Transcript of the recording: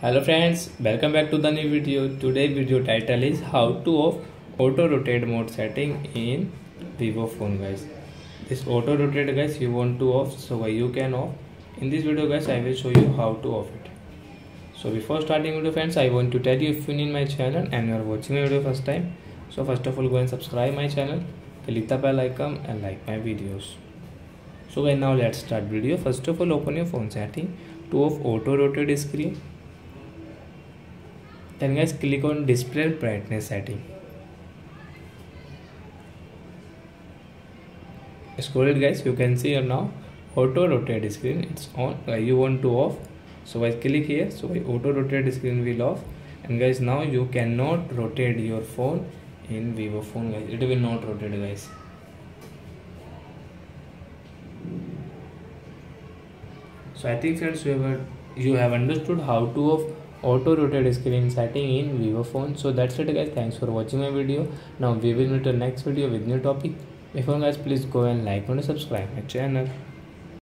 hello friends welcome back to the new video. Today video title is how to off auto rotate mode setting in vivo phone guys. This auto rotate guys you want to off so you can off. In this video guys i will show you how to off it. So before starting video friends i want to tell you if you're new in my channel and you are watching my video first time so first of all go and subscribe my channel click the bell icon and like my videos. So guys now let's start video. First of all open your phone setting. To off auto rotate screen then guys click on display brightness setting. Scroll it guys. You can see here now auto rotate screen. It's on uh, you want to off. So I click here so I auto rotate screen will off. And guys now you cannot rotate your phone in vivo phone guys. It will not rotate guys. So I think friends you have you have understood how to off auto rotate screen setting in vivo phone. So that's it guys. Thanks for watching my video. Now we will meet the next video with new topic. Before guys please go and like and subscribe my channel